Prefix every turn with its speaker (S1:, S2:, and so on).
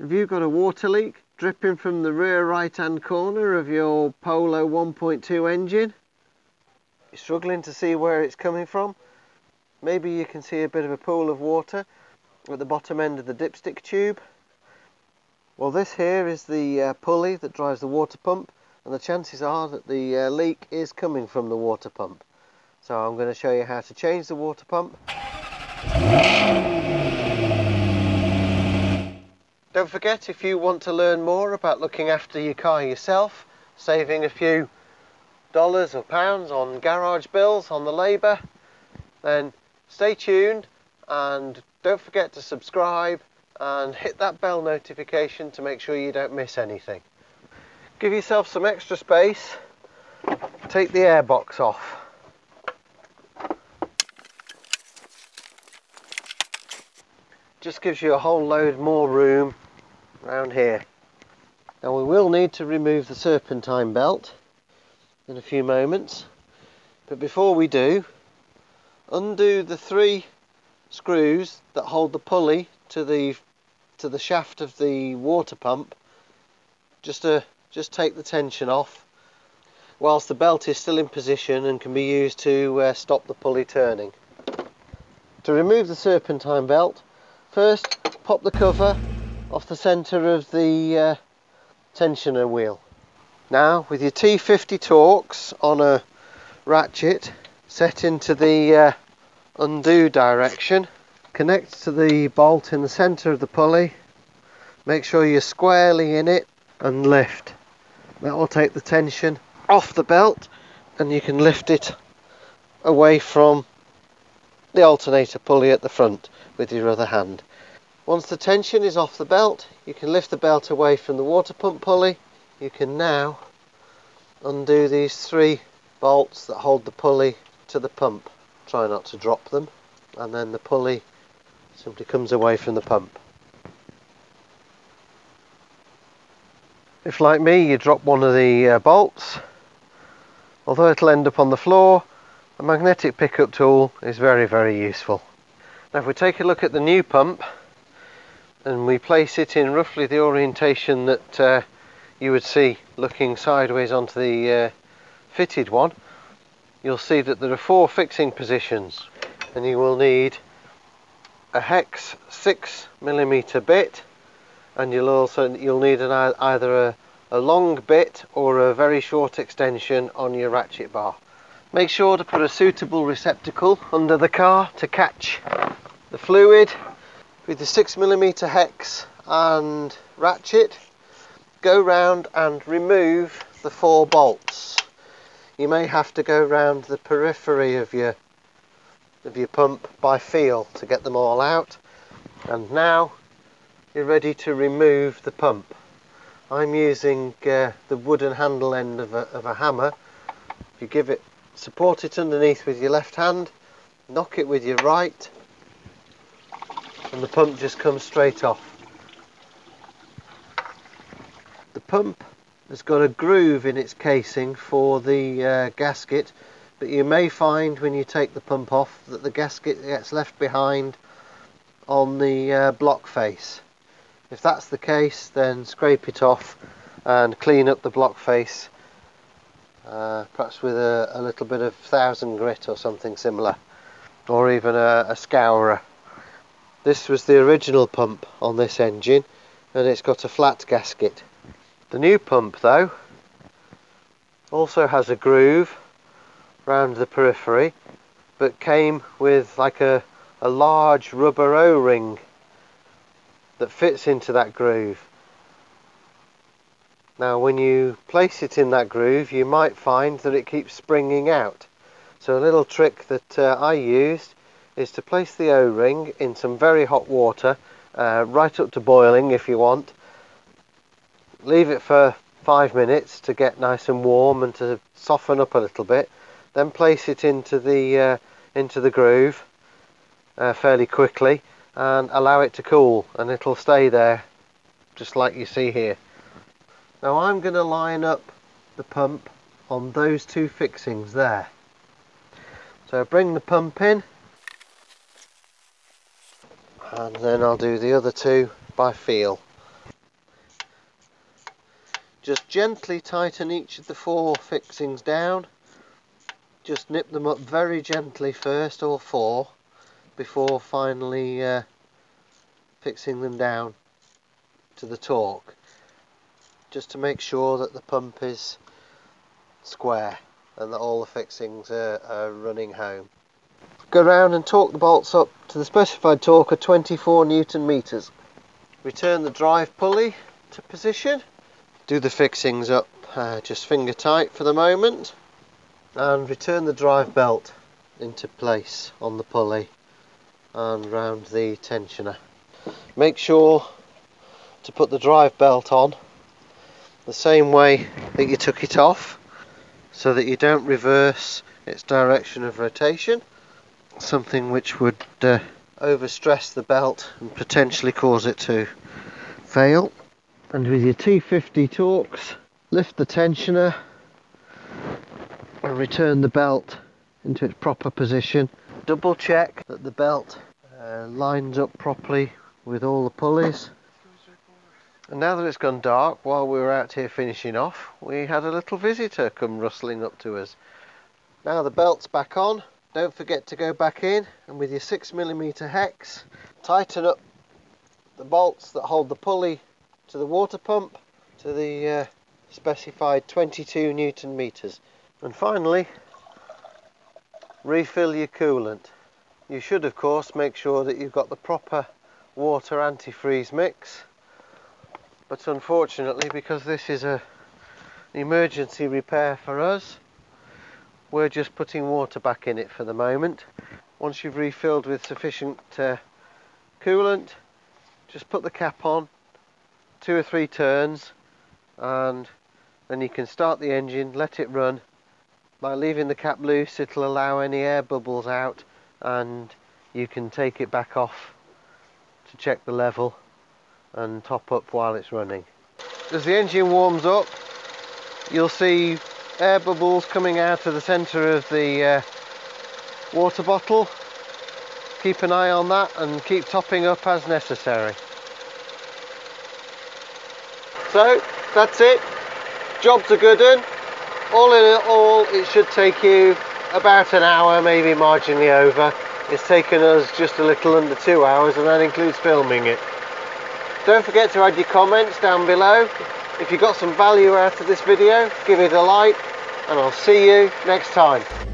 S1: Have you got a water leak dripping from the rear right hand corner of your Polo 1.2 engine? You're struggling to see where it's coming from? Maybe you can see a bit of a pool of water at the bottom end of the dipstick tube. Well this here is the uh, pulley that drives the water pump and the chances are that the uh, leak is coming from the water pump. So I'm going to show you how to change the water pump. Don't forget if you want to learn more about looking after your car yourself, saving a few dollars or pounds on garage bills, on the labour, then stay tuned and don't forget to subscribe and hit that bell notification to make sure you don't miss anything. Give yourself some extra space, take the airbox off. Just gives you a whole load more room around here. Now we will need to remove the serpentine belt in a few moments but before we do undo the three screws that hold the pulley to the to the shaft of the water pump just to just take the tension off whilst the belt is still in position and can be used to uh, stop the pulley turning. To remove the serpentine belt first pop the cover off the centre of the uh, tensioner wheel. Now with your T50 Torx on a ratchet set into the uh, undo direction connect to the bolt in the centre of the pulley make sure you're squarely in it and lift that will take the tension off the belt and you can lift it away from the alternator pulley at the front with your other hand once the tension is off the belt you can lift the belt away from the water pump pulley you can now undo these three bolts that hold the pulley to the pump. Try not to drop them and then the pulley simply comes away from the pump. If like me you drop one of the uh, bolts, although it'll end up on the floor, a magnetic pickup tool is very very useful. Now if we take a look at the new pump and we place it in roughly the orientation that uh, you would see looking sideways onto the uh, fitted one. You'll see that there are four fixing positions and you will need a hex 6 millimeter bit and you'll also you'll need an, either a, a long bit or a very short extension on your ratchet bar. Make sure to put a suitable receptacle under the car to catch the fluid with the 6 millimeter hex and ratchet go round and remove the four bolts. You may have to go round the periphery of your of your pump by feel to get them all out. And now you're ready to remove the pump. I'm using uh, the wooden handle end of a, of a hammer. if You give it, support it underneath with your left hand, knock it with your right, and the pump just comes straight off. The pump has got a groove in its casing for the uh, gasket but you may find when you take the pump off that the gasket gets left behind on the uh, block face. If that's the case then scrape it off and clean up the block face uh, perhaps with a, a, little bit of thousand grit or something similar or even a, a scourer. This was the original pump on this engine and it's got a flat gasket the new pump though also has a groove round the periphery but came with like a, a large rubber o-ring that fits into that groove. Now when you place it in that groove you might find that it keeps springing out. So a little trick that uh, I used is to place the o-ring in some very hot water uh, right up to boiling if you want. Leave it for five minutes to get nice and warm and to soften up a little bit. Then place it into the uh, into the groove uh, fairly quickly and allow it to cool and it'll stay there just like you see here. Now I'm going to line up the pump on those two fixings there. So bring the pump in and then I'll do the other two by feel. Just gently tighten each of the four fixings down. Just nip them up very gently first all four before finally uh, fixing them down to the torque. Just to make sure that the pump is square and that all the fixings are, are running home. Go round and torque the bolts up to the specified torque of 24 newton meters. Return the drive pulley to position. Do the fixings up uh, just finger tight for the moment and return the drive belt into place on the pulley and round the tensioner. Make sure to put the drive belt on the same way that you took it off so that you don't reverse its direction of rotation something which would uh, overstress the belt and potentially cause it to fail. And with your T50 Torx lift the tensioner and return the belt into its proper position. Double check that the belt uh, lines up properly with all the pulleys. And now that it's gone dark while we were out here finishing off we had a little visitor come rustling up to us. Now the belt's back on don't forget to go back in and with your 6mm hex tighten up the bolts that hold the pulley to the water pump to the uh, specified 22 newton meters. And finally refill your coolant. You should of course make sure that you've got the proper water antifreeze mix. But unfortunately because this is a an emergency repair for us we're just putting water back in it for the moment once you've refilled with sufficient uh, coolant just put the cap on two or three turns and then you can start the engine let it run by leaving the cap loose it'll allow any air bubbles out and you can take it back off to check the level and top up while it's running. As the engine warms up you'll see air bubbles coming out of the centre of the uh, water bottle. Keep an eye on that and keep topping up as necessary. So that's it. Job's a good one. All in all it should take you about an hour, maybe marginally over. It's taken us just a little under two hours and that includes filming it. Don't forget to add your comments down below. If you got some value out of this video, give it a like and I'll see you next time.